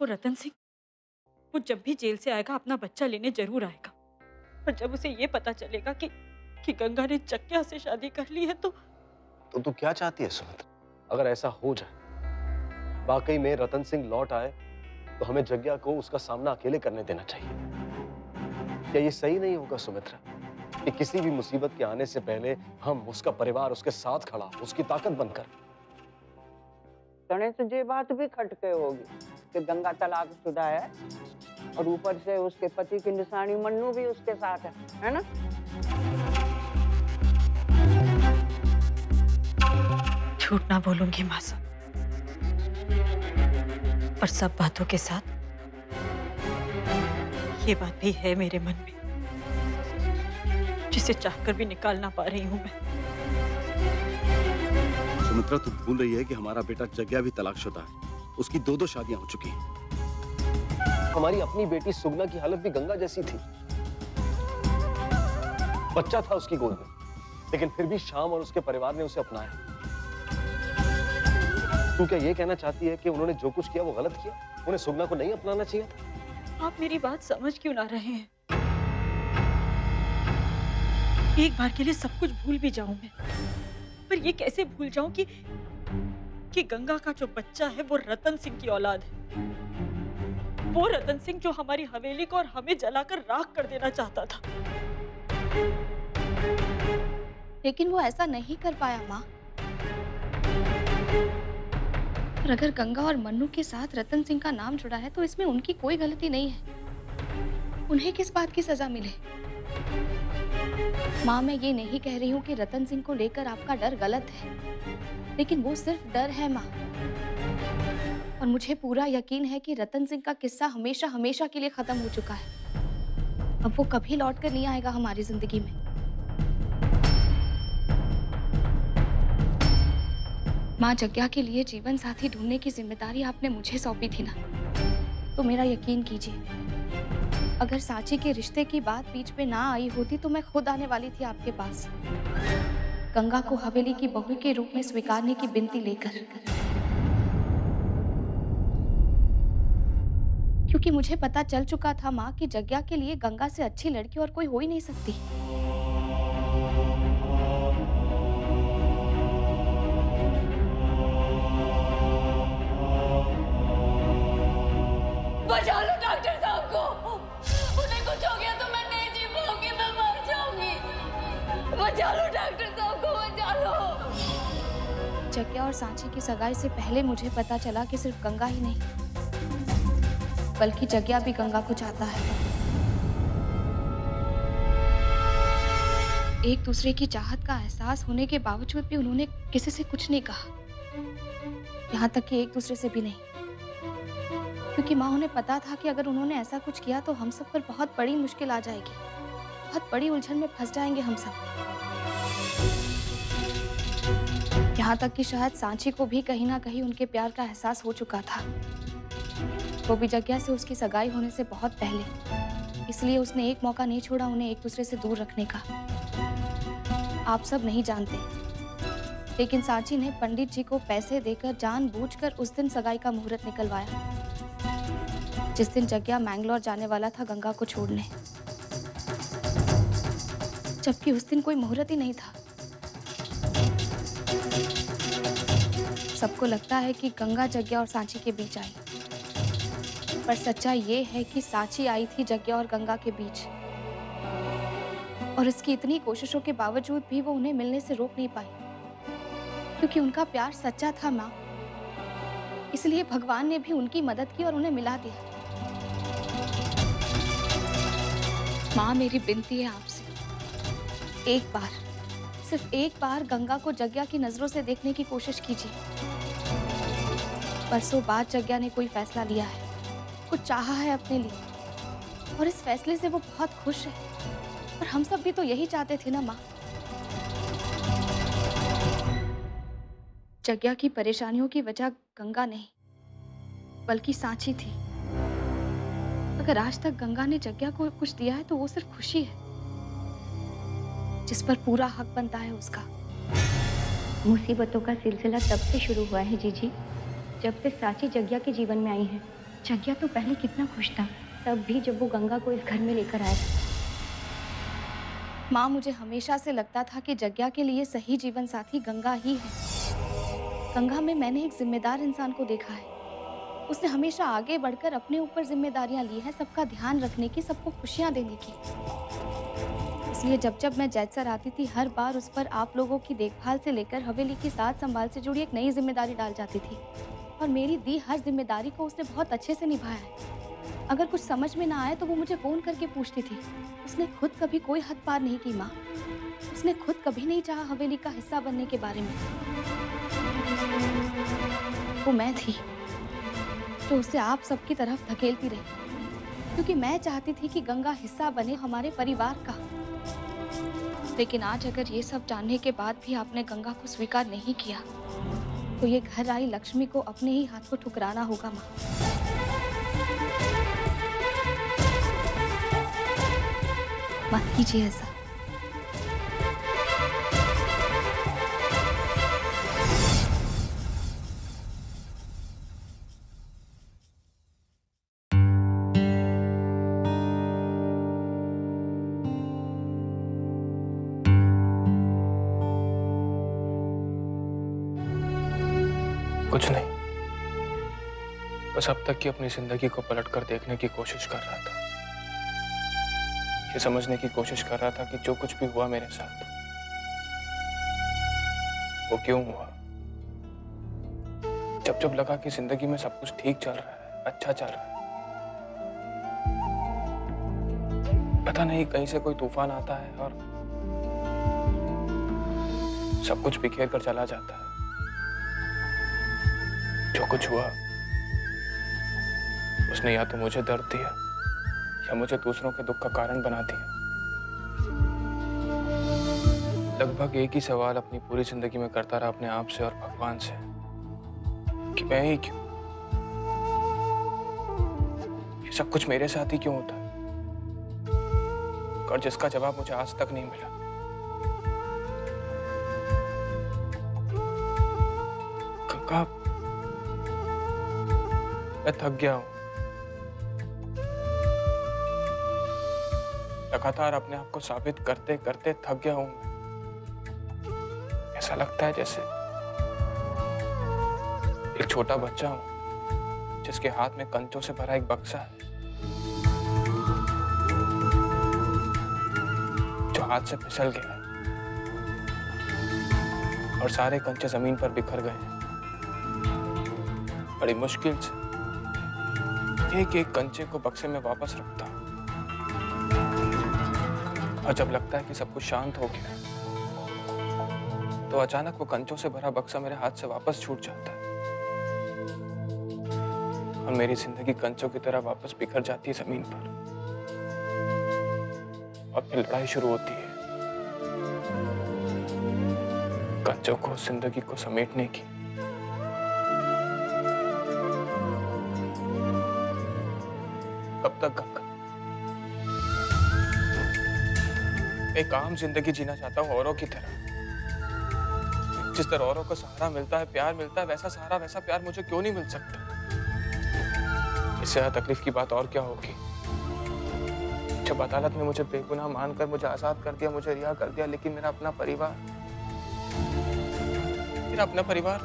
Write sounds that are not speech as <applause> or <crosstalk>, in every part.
वो रतन सिंह। वो जब भी जेल से आएगा अपना बच्चा लेने ज़रूर आएगा। और जब उसे ये पता चलेगा कि कि गंगा ने चक्या से शादी कर ली है तो तो तू क्या चाहती है सुमित्रा अगर ऐसा हो जाए वाकई में रतन सिंह लौट आए तो हमें जग्या को उसका सामना अकेले करने देना चाहिए। क्या ये सही नहीं होगा सुमित्रा कि किसी भी मुसीबत के आने से पहले हम उसका परिवार उसके साथ खड़ा उसकी ताकत बनकर? तने तो ये बात भी खटके होगी। कि गंगा तलाक शुदा है और ऊपर से उसके पति की निशानी मन्नू भी उसके साथ है है ना? झूठ ना बोलूँगी माँ साहब पर सब बातों के साथ ये बात भी है मेरे मन में जिसे चाहकर भी निकाल ना पा रही हूँ मैं। सुमित्रा तू भूल रही है कि हमारा बेटा जग्या भी तलाकशुदा है। उसकी दो दो शादियाँ हो चुकी हैं। हमारी अपनी बेटी सुगना की हालत भी गंगा जैसी थी। बच्चा था उसकी गोद में लेकिन फिर भी शाम और उसके परिवार ने उसे अपनाया। तू क्या ये कहना चाहती है कि उन्होंने जो कुछ किया वो गलत किया? उन्हें सुगना को नहीं अपनाना चाहिए? था आप मेरी बात समझ क्यों ना रहे हैं? एक बार के लिए सब कुछ भूल भी जाऊँ मैं। पर ये कैसे भूल जाऊँ कि कि गंगा का जो बच्चा है वो रतन सिंह की औलाद है। वो रतन सिंह जो हमारी हवेली को और हमें जलाकर राख कर देना चाहता था। लेकिन वो ऐसा नहीं कर पाया, माँ। अगर गंगा और मन्नू के साथ रतन सिंह का नाम जुड़ा है तो इसमें उनकी कोई गलती नहीं है। उन्हें किस बात की सजा मिले? माँ, मैं ये नहीं कह रही हूँ कि रतन सिंह को लेकर आपका डर गलत है। लेकिन वो सिर्फ़ डर है, माँ। और मुझे पूरा यकीन है कि रतन सिंह का किस्सा हमेशा हमेशा के लिए खत्म हो चुका है। अब वो कभी लौट कर नहीं आएगा हमारी ज़िंदगी में। माँ जग्या के लिए जीवन साथी ढूँढने की ज़िम्मेदारी आपने मुझे सौंपी थी ना। तो मेरा यकीन कीजिए। अगर साची के रिश्ते की बात बीच में ना आई होती तो मैं खुद आने वाली थी आपके पास। गंगा को हवेली की बहू के रूप में स्वीकारने की बिनती लेकर। क्योंकि मुझे पता चल चुका था माँ की जग्या के लिए गंगा से अच्छी लड़की और कोई हो ही नहीं सकती। जग्या और सांची की सगाई से पहले मुझे पता चला कि सिर्फ़ गंगा ही नहीं, बल्कि जग्या भी गंगा को चाहता है। एक दूसरे की चाहत का एहसास होने के बावजूद भी उन्होंने किसी से कुछ नहीं कहा। यहाँ तक कि एक दूसरे से भी नहीं। क्योंकि माँ, उन्हें पता था कि अगर उन्होंने ऐसा कुछ किया तो हम सब पर बहुत बड़ी मुश्किल आ जाएगी। बहुत बड़ी उलझन में फंस जाएँगे हम सब। यहाँ तक कि शायद सांची को भी कहीं ना कहीं उनके प्यार का एहसास हो चुका था। वो भी से उसकी सगाई होने से बहुत पहले। इसलिए उसने एक मौका नहीं छोड़ा उन्हें एक दूसरे से दूर रखने का। आप सब नहीं जानते। लेकिन सांची ने पंडित जी को पैसे देकर जानबूझकर उस दिन सगाई का मुहूर्त निकलवाया। जिस दिन जग्या मैंगलोर जाने वाला था गंगा को छोड़ने। जबकि उस दिन कोई मुहूर्त ही नहीं था। सबको लगता है कि गंगा जग्या और सांची के बीच आई। पर सच्चाई ये है कि सांची आई थी जग्या और गंगा के बीच। और इसकी इतनी कोशिशों के बावजूद भी वो उन्हें मिलने से रोक नहीं पाई। क्योंकि उनका प्यार सच्चा था माँ। इसलिए भगवान ने भी उनकी मदद की और उन्हें मिला दिया। माँ, मेरी विनती है आपसे। एक बार सिर्फ़ एक बार गंगा को जग्या की नज़रों से देखने की कोशिश कीजिए। परसों बाद जग्या ने कोई फैसला लिया है। कुछ चाहा है अपने लिए। और इस फैसले से वो बहुत खुश है। और हम सब भी तो यही चाहते थे ना, माँ। जग्या की परेशानियों की वजह गंगा नहीं, बल्कि सांची थी। अगर आज तक गंगा ने जग्या को कुछ दिया है तो वो सिर्फ़ खुशी है। जिस पर पूरा हक बनता है उसका। मुसीबतों का सिलसिला तब से शुरू हुआ है जीजी जब से सांची जग्या के जीवन में आई है। जग्या तो पहले कितना खुश था तब भी जब वो गंगा को इस घर में लेकर आया था माँ मुझे हमेशा से लगता था कि जग्या के लिए सही जीवन साथी गंगा ही है। गंगा में मैंने एक जिम्मेदार इंसान को देखा है। उसने हमेशा आगे बढ़कर अपने ऊपर जिम्मेदारियाँ ली हैं सबका ध्यान रखने की सबको खुशियाँ देने की। इसलिए जब जब मैं जैद सर आती थी, हर बार उस पर आप लोगों की देखभाल से लेकर हवेली की साथ संभाल से जुड़ी एक नई ज़िम्मेदारी डाल जाती थी। और मेरी दी हर ज़िम्मेदारी को उसने बहुत अच्छे से निभाया है। अगर कुछ समझ में ना आए तो वो मुझे फ़ोन करके पूछती थी। उसने खुद कभी कोई हद पार नहीं की माँ। उसने खुद कभी नहीं चाहा हवेली का हिस्सा बनने के बारे में। वो मैं थी, जो उसे आप सबकी तरफ़ धकेलती रही। क्योंकि मैं चाहती थी कि गंगा हिस्सा बने हमारे परिवार का। लेकिन आज अगर ये सब जानने के बाद भी आपने गंगा को स्वीकार नहीं किया तो ये घर आई लक्ष्मी को अपने ही हाथ को ठुकराना होगा, माँ। मत कीजिए ऐसा। बस अब तक की अपनी ज़िंदगी को पलट कर देखने की कोशिश कर रहा था। ये समझने की कोशिश कर रहा था कि जो कुछ भी हुआ मेरे साथ, वो क्यों हुआ? जब जब लगा कि ज़िंदगी में सब कुछ ठीक चल रहा है अच्छा चल रहा है, पता नहीं कहीं से कोई तूफ़ान आता है और सब कुछ बिखेर कर चला जाता है। जो कुछ हुआ उसने या तो मुझे दर्द दिया, या मुझे दूसरों के दुख का कारण बना दिया। लगभग एक ही सवाल अपनी पूरी ज़िंदगी में करता रहा अपने आप से और भगवान से, कि मैं ही क्यों? ये सब कुछ मेरे साथ ही क्यों होता? और जिसका जवाब मुझे आज तक नहीं मिला। गंगा मैं थक गया हूँ। लगातार अपने आप को साबित करते करते थक गया हूँ ऐसा लगता है जैसे एक छोटा बच्चा हूँ, जिसके हाथ में कंचों से भरा एक बक्सा है, जो हाथ से फिसल गया और सारे कंचे ज़मीन पर बिखर गए बड़ी मुश्किल से एक एक कंचे को बक्से में वापस रखता हूँ। और जब लगता है कि सब कुछ शांत हो गया तो अचानक वो कंचों से भरा बक्सा मेरे हाथ से वापस छूट जाता है। और मेरी ज़िंदगी कंचों की तरह वापस बिखर जाती है ज़मीन पर। और फिर लड़ाई शुरू होती है। कंचों को ज़िंदगी को समेटने की। एक आम ज़िंदगी जीना चाहता हूँ औरों की तरह। जिस तरह औरों को सहारा मिलता है, प्यार मिलता है, वैसा सहारा, वैसा प्यार मुझे क्यों नहीं मिल सकता? इससे ज़्यादा तकलीफ़ की बात और क्या होगी? जब अदालत ने मुझे बेगुनाह मानकर मुझे आज़ाद कर दिया, मुझे रिहा कर दिया, लेकिन मेरा अपना परिवार, मेरा अपना परिवार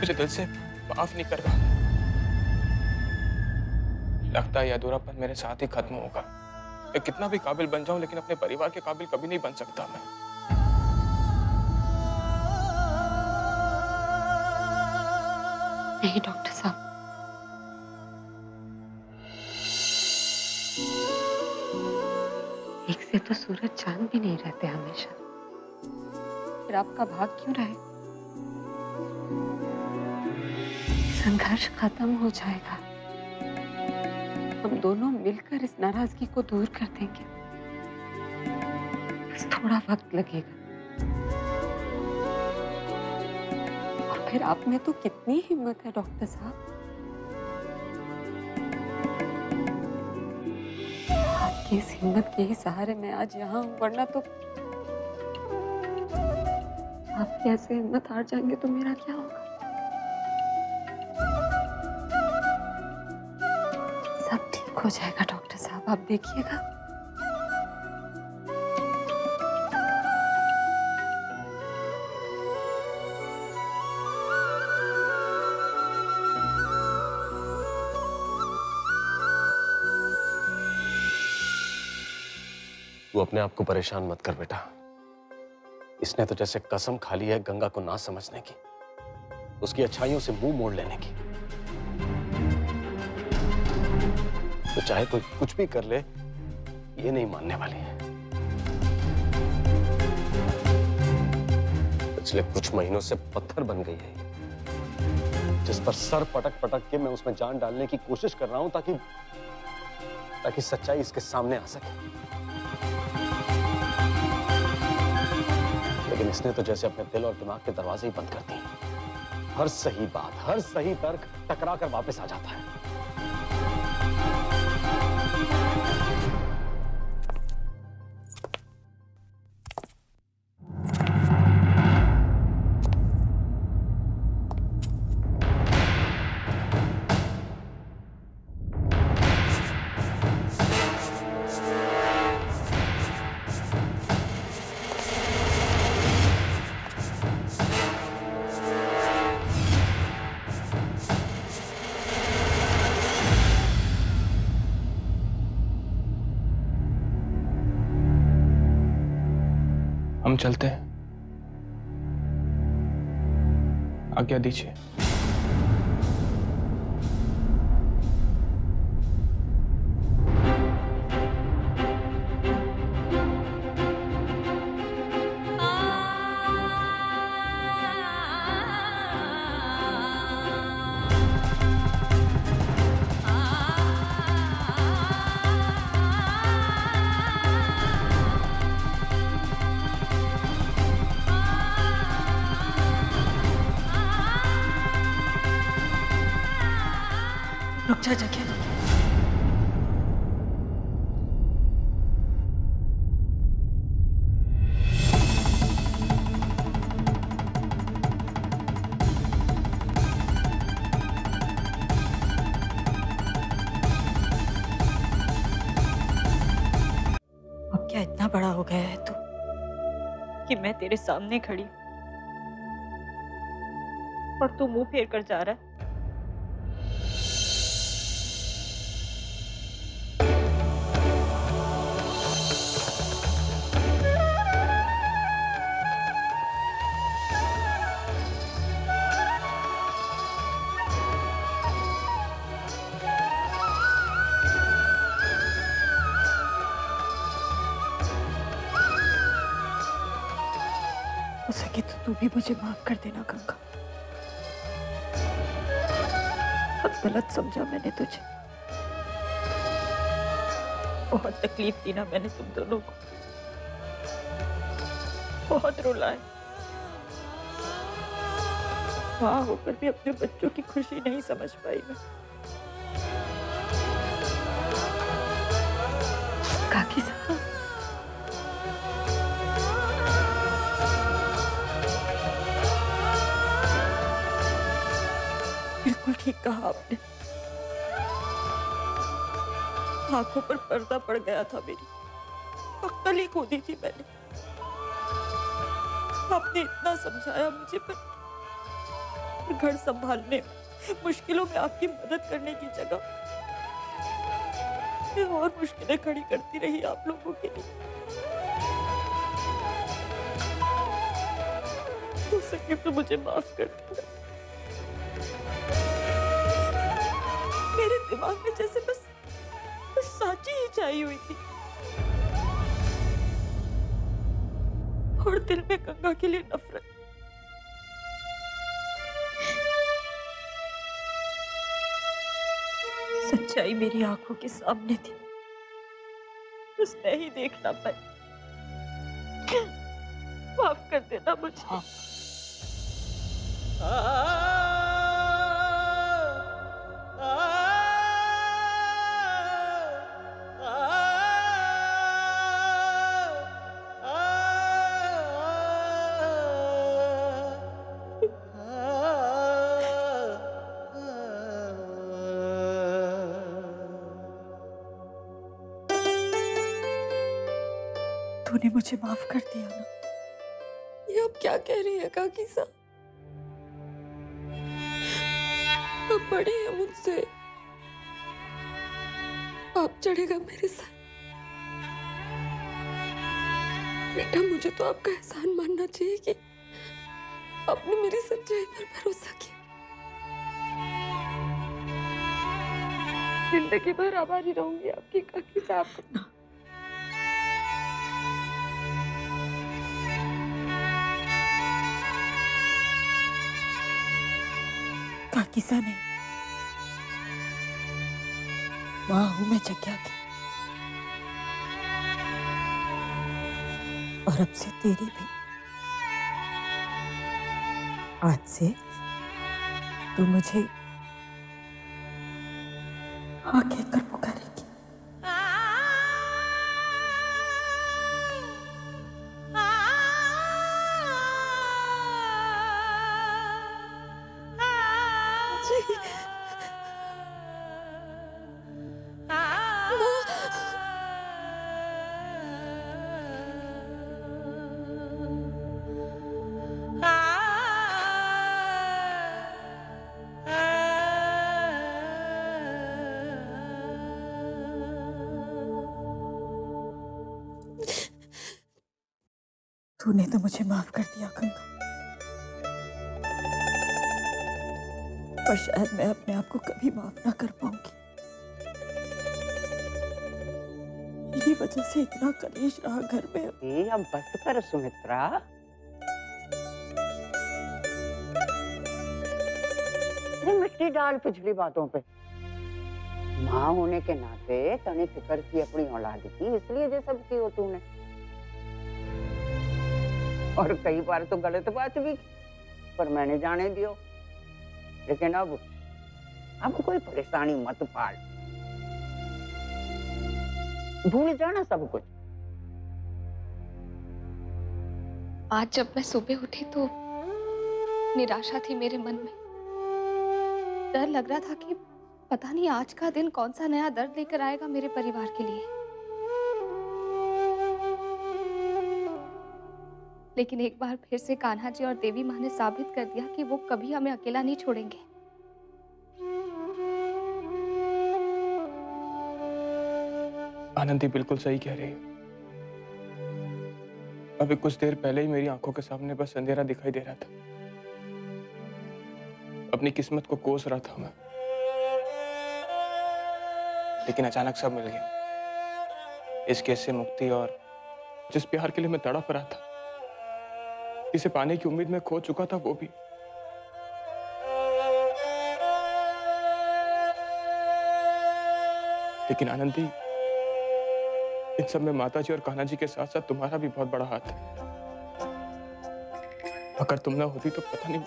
मुझे दिल से माफ़ नहीं कर रहा। लगता है यह अधूरापन मेरे साथ ही खत्म होगा। मैं कितना भी काबिल बन जाऊँ, लेकिन अपने परिवार के काबिल कभी नहीं बन सकता मैं। नहीं, डॉक्टर साहब। एक से तो सूरज चाँद भी नहीं रहते हमेशा। फिर आपका भाग क्यों रहे? संघर्ष खत्म हो जाएगा। हम दोनों मिलकर इस नाराज़गी को दूर कर देंगे। बस थोड़ा वक्त लगेगा। और फिर आप में तो कितनी हिम्मत है, डॉक्टर साहब? आपकी इस हिम्मत के ही सहारे मैं आज यहाँ हूँ, वरना तो आप कैसे हिम्मत हार जाएँगे तो मेरा क्या होगा? ठीक हो जाएगा, डॉक्टर साहब। आप देखिएगा। तू अपने आप को परेशान मत कर बेटा। इसने तो जैसे कसम खा ली है गंगा को ना समझने की, उसकी अच्छाइयों से मुँह मोड़ लेने की। तो चाहे कोई कुछ भी कर ले, ये नहीं मानने वाली है। पिछले कुछ महीनों से पत्थर बन गई है जिस पर सर पटक पटक के मैं उसमें जान डालने की कोशिश कर रहा हूँ ताकि ताकि सच्चाई इसके सामने आ सके। लेकिन इसने तो जैसे अपने दिल और दिमाग के दरवाजे ही बंद कर दिए। हर सही बात, हर सही तर्क टकरा कर वापस आ जाता है। चलते हैं। आज्ञा दीजिए। रुक जा जगह अब क्या इतना बड़ा हो गया है तू? कि मैं तेरे सामने खड़ी और तू मुँह फेर कर जा रहा है। सके तो तू भी मुझे माफ़ कर देना, गंगा। बहुत गलत समझा मैंने तुझे। बहुत तकलीफ़ दी ना मैंने तुम दोनों को। बहुत रुलाए। वहाँ होकर भी अपने बच्चों की खुशी नहीं समझ पाई मैं। काकी साहब। ठीक कहा आपने आँखों पर पर्दा पड़ गया था मेरी। अक्ल ही खो दी थी मैंने। आपने इतना समझाया मुझे, पर घर संभालने मुश्किलों में आपकी मदद करने की जगह। और मुश्किलें खड़ी करती रही आप लोगों के लिए। हो सके तो मुझे माफ़ कर देना। दिमाग में जैसे बस बस सांची ही छाई हुई थी। और दिल में गंगा के लिए नफरत। सच्चाई मेरी आँखों के सामने थी। मैं ही देखना पाई। माफ़ कर देना मुझे। तूने मुझे माफ़ कर दिया ना। ये आप क्या कह रही है, काकी साहब? आप बड़े हैं मुझसे। आप चढ़ेगा मेरे साथ। बेटा, मुझे तो आपका एहसान मानना चाहिए कि आपने मेरी सच्चाई पर भरोसा किया। ज़िंदगी भर आभारी रहूँगी आपकी, काकी साहब। को काकिसा नहीं वहाँ हूँ मैं जग्या की। और अब से तेरी भी। आज से तू मुझे हाँ कहकर पुकारेगी तूने तो मुझे माफ़ कर दिया गंगा पर शायद मैं अपने आप को कभी माफ़ ना कर पाऊँगी। मेरी वजह से इतना कलेश रहा घर में। अब बस कर सुमित्रा। मिट्टी डाल पिछली बातों पे। माँ होने के नाते तने फ़िक्र की अपनी औलाद की, इसलिए ये सब की हो तूने। और कई बार तो गलत बात भी की, पर मैंने जाने दियो। लेकिन अब अब कोई परेशानी मत पाल। भूल जाना सब कुछ। आज जब मैं सुबह उठी तो निराशा थी मेरे मन में। डर लग रहा था कि पता नहीं आज का दिन कौन सा नया दर्द लेकर आएगा मेरे परिवार के लिए। लेकिन एक बार फिर से कान्हा जी और देवी माँ ने साबित कर दिया कि वो कभी हमें अकेला नहीं छोड़ेंगे। आनंदी बिल्कुल सही कह रही। अभी कुछ देर पहले ही मेरी आँखों के सामने बस अंधेरा दिखाई दे रहा था। अपनी किस्मत को कोस रहा था मैं। लेकिन अचानक सब मिल गया। इस केस से मुक्ति और जिस प्यार के लिए मैं तड़प रहा था इसे पाने की उम्मीद में खो चुका था, वो भी। लेकिन आनंदी, इन सब में माताजी और कान्हा जी के साथ साथ तुम्हारा भी बहुत बड़ा हाथ है। अगर तुम ना होती तो पता नहीं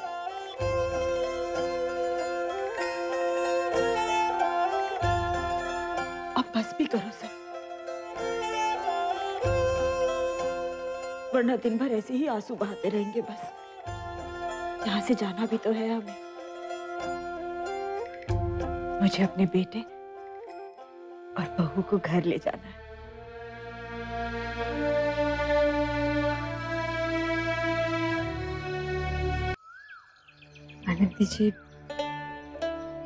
वरना दिन भर ऐसे ही आँसू बहाते रहेंगे बस। यहाँ से जाना भी तो है हमें। मुझे अपने बेटे और बहू को घर ले जाना है। आनंदी जी,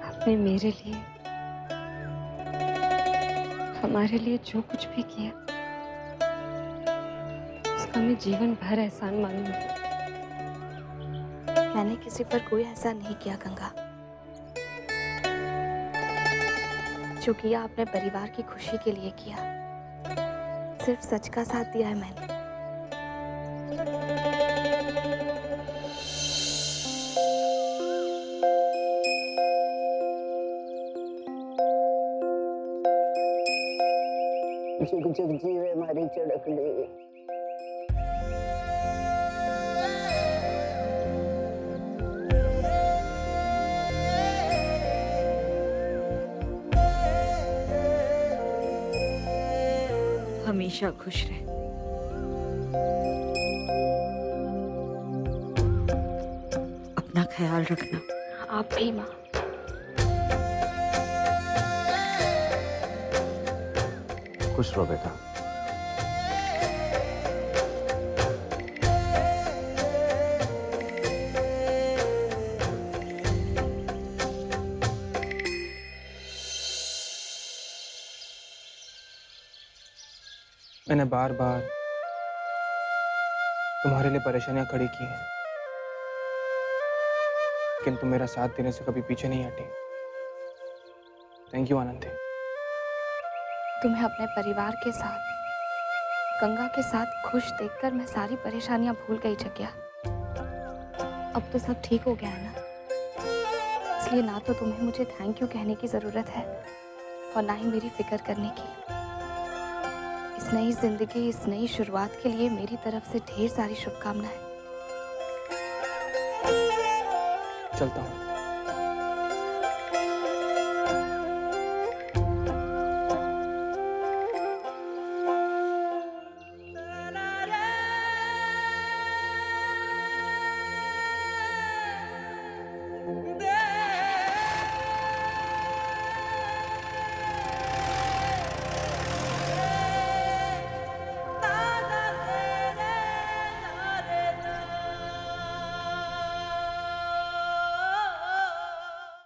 आपने मेरे लिए, हमारे लिए जो कुछ भी किया। उसका मैं जीवन भर एहसान मानूँगी मैंने किसी पर कोई ऐसा नहीं किया गंगा। जो किया अपने परिवार की खुशी के लिए किया। सिर्फ़ सच का साथ दिया है मैंने। <laughs> जुग जुग जीवे मारी चड़कले हमेशा खुश रहे। अपना ख्याल रखना। आप भी माँ। खुश रहो बेटा। मैंने बार बार तुम्हारे लिए परेशानियाँ खड़ी की हैं। लेकिन तुम मेरा साथ देने से कभी पीछे नहीं हटी। थैंक यू आनंदी तुम्हें अपने परिवार के साथ, गंगा के साथ खुश देखकर मैं सारी परेशानियाँ भूल गई, जग्या। अब तो सब ठीक हो गया है ना? इसलिए ना तो तुम्हें मुझे थैंक यू कहने की ज़रूरत है, और ना ही मेरी फ़िक्र करने की। इस नई ज़िंदगी, इस नई शुरुआत के लिए मेरी तरफ़ से ढेर सारी शुभकामनाएँ। चलता हूँ।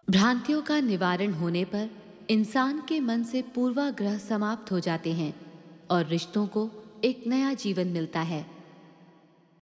भ्रांतियों का निवारण होने पर इंसान के मन से पूर्वाग्रह समाप्त हो जाते हैं और रिश्तों को एक नया जीवन मिलता है।